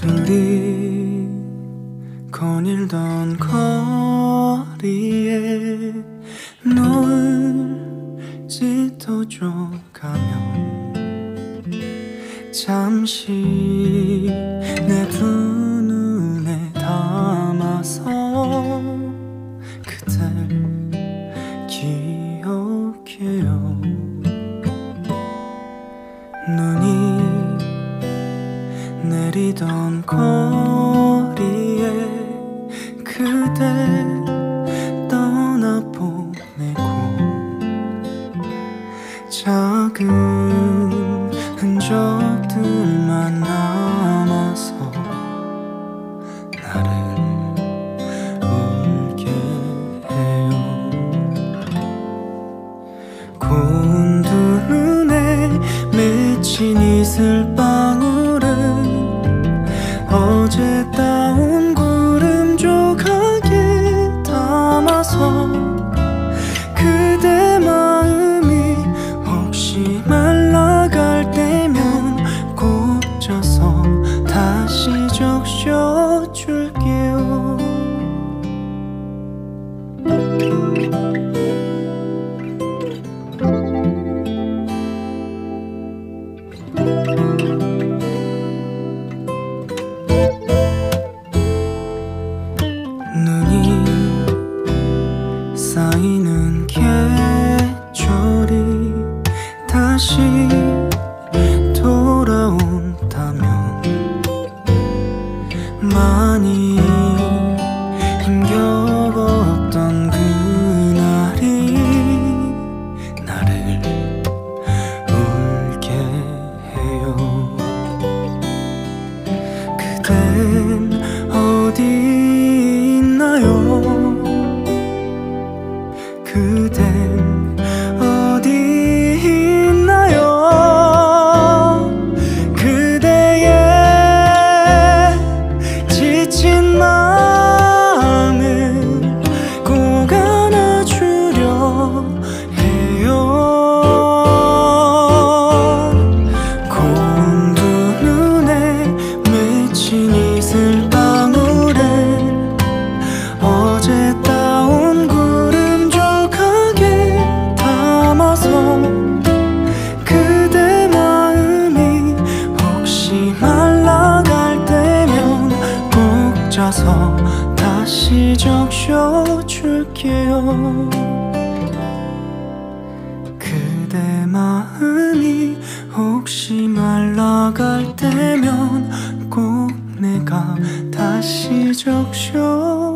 둘이 거닐던 거리에 널 찢어줘 가면 잠시 내 두 내리던 거리에 그대 떠나보내고 작은 흔적들만 남아서 나를 울게 해요. 고운 두 눈에 맺힌 이슬방울은 어제 따온 구름 조각에 담아서 그대 마음이 혹시 말라갈 때면 꼭 져서 다시 적셔줄 다시 돌아온다면 많이 꼭 짜서 다시 적셔줄게요. 그대 마음이 혹시 말라갈 때면 꼭 내가 다시 적셔